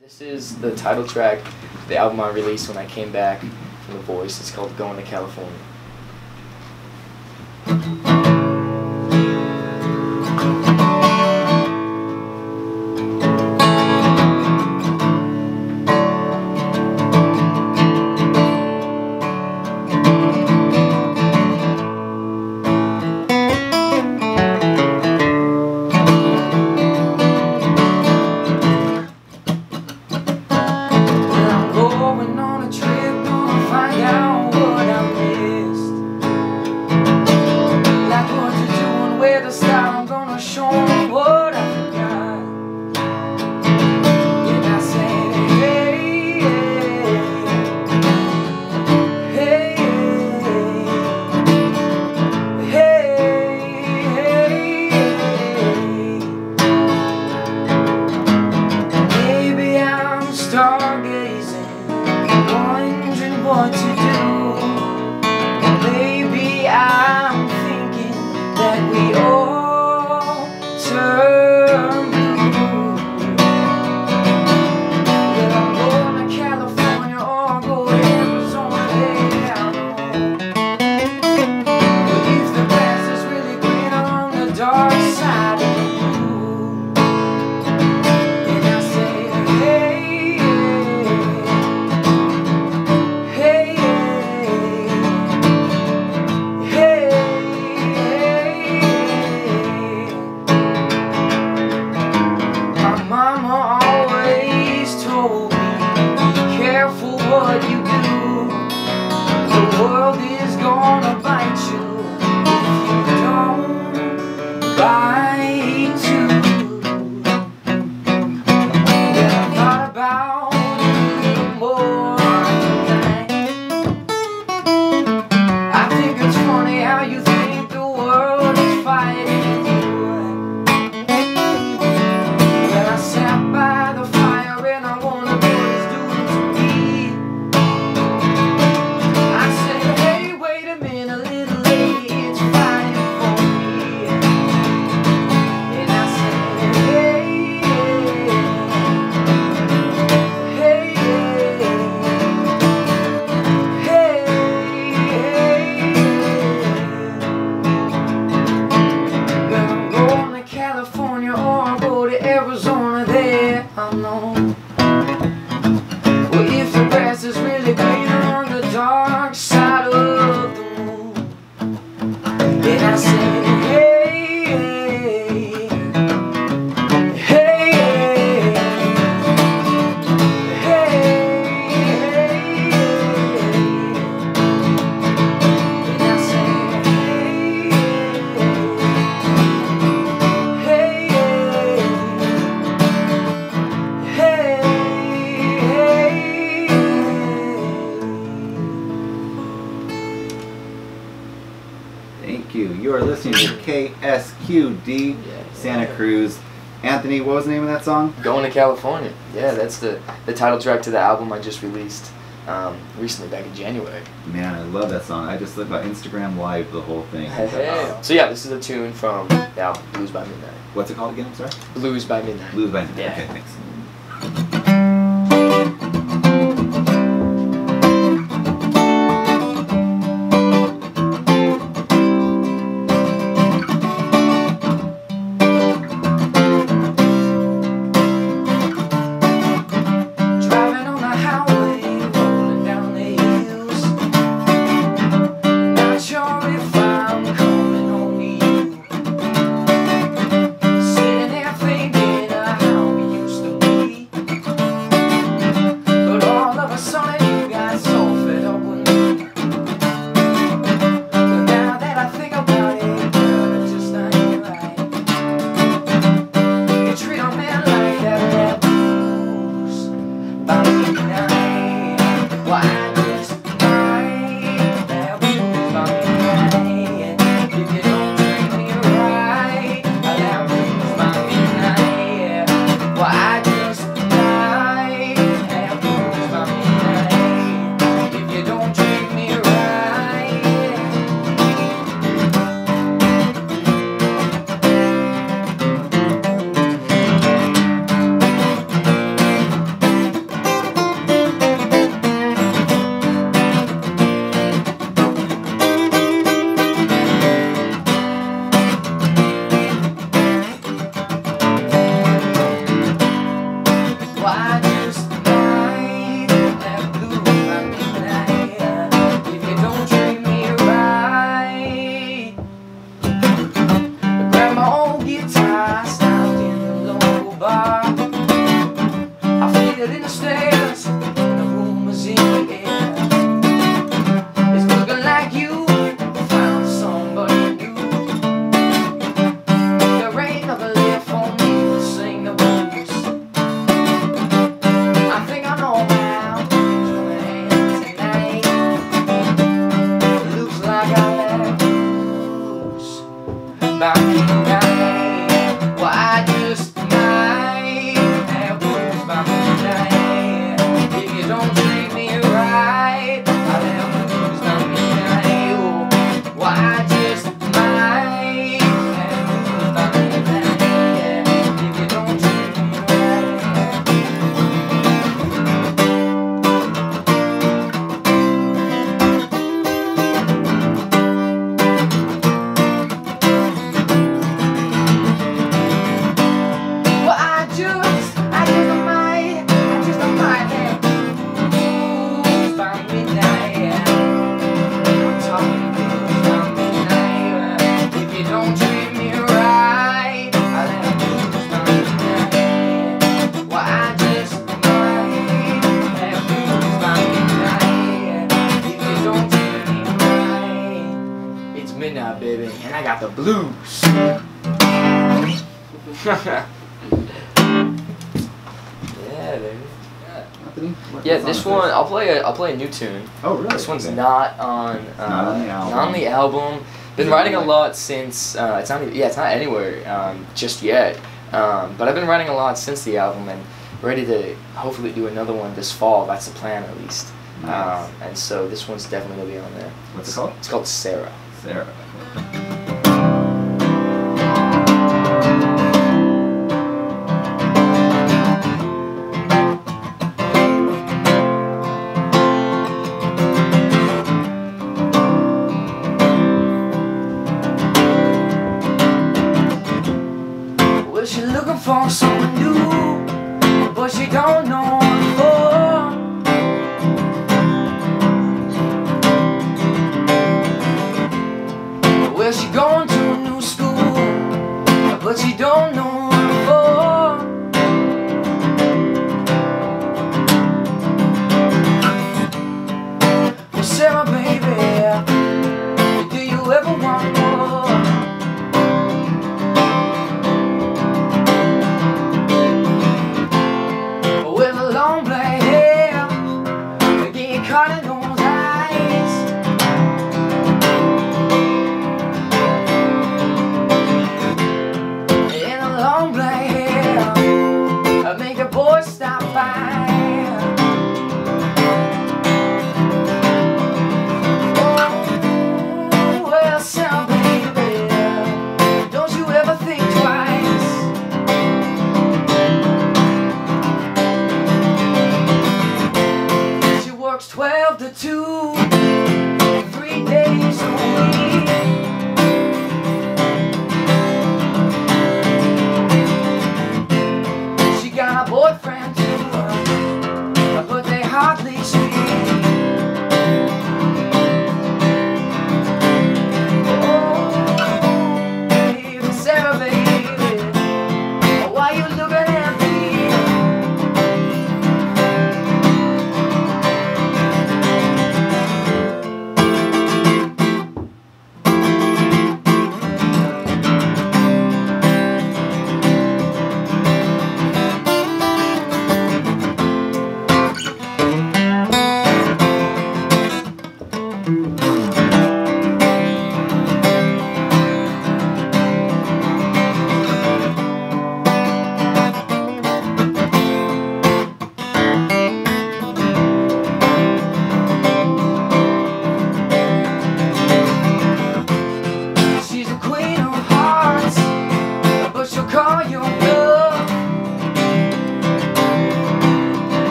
This is the title track, the album I released when I came back from The Voice. It's called Going to California. D, yeah, Santa Cruz. Anthony, what was the name of that song? Going to California. Yeah, that's the, the title track to the album I just released um, recently back in January. Man, I love that song. I just live by Instagram Live the whole thing. Hey. So yeah, this is a tune from the album Blues by Midnight. What's it called again? I'm sorry? Blues by Midnight. Blues by Midnight. Yeah. Okay, thanks. Blues. yeah, baby. Anthony? What- Yeah, this song is one I'll play a I'll play a new tune. Oh, really? This one's Okay. not on uh, Not on the album. Not on the album. Been writing a lot since uh, it's not even, yeah it's not anywhere um, just yet. Um, but I've been writing a lot since the album and ready to hopefully do another one this fall. That's the plan at least. Nice. Um, and so this one's definitely gonna be on there. What's it called? It's called Sarah. Sarah. Well, she looking for someone new, but she don't know what for. Well, she going to a new school, but she don't know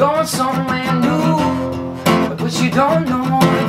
going somewhere new, but you don't know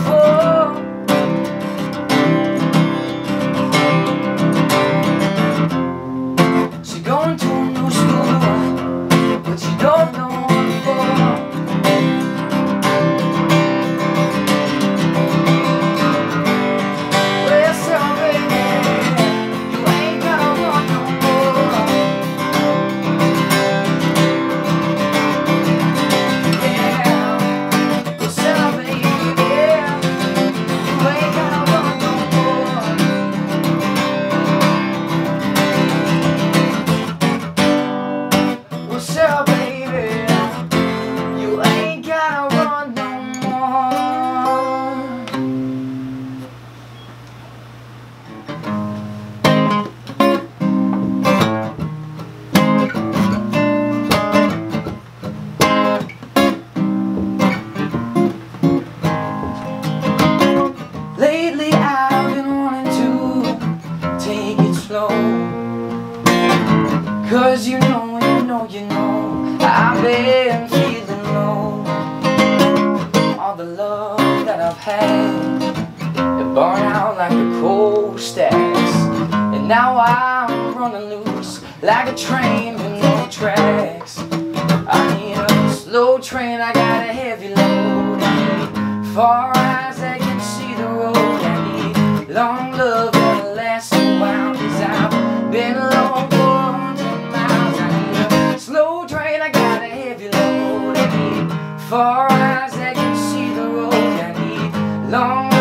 like a cold stacks And now I'm running loose Like a train with no tracks I need a slow train, I got a heavy load. I need far eyes that can see the road. I need long love that lasts a while. Cause I've been alone for a hundred miles. I need a slow train, I got a heavy load. I need far eyes that can see the road. I need long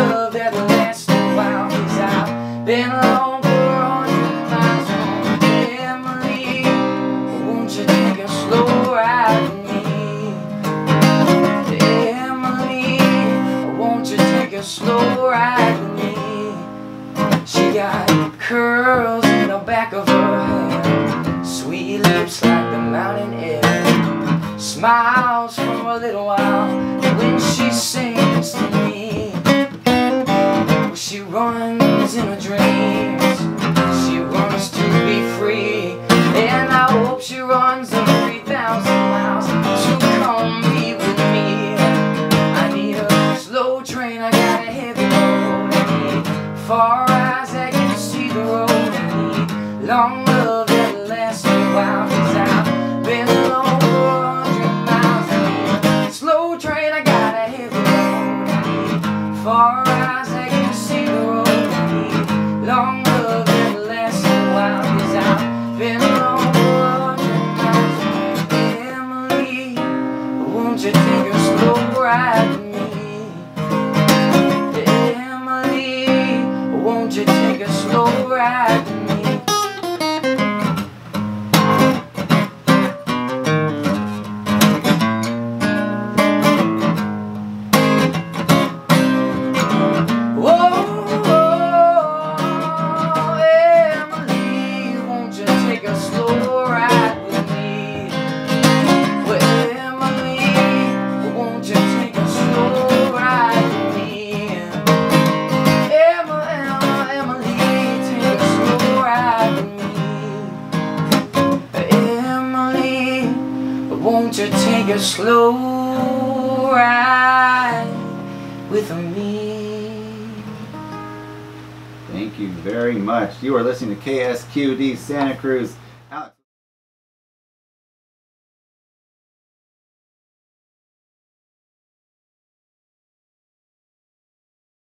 She got curls in the back of her hair, sweet lips like the mountain air, smiles for a little while when she sings to me. She runs in her dreams, she runs to be free, and I hope she runs won't take a slow ride with me? Thank you very much. You are listening to KSQD Santa Cruz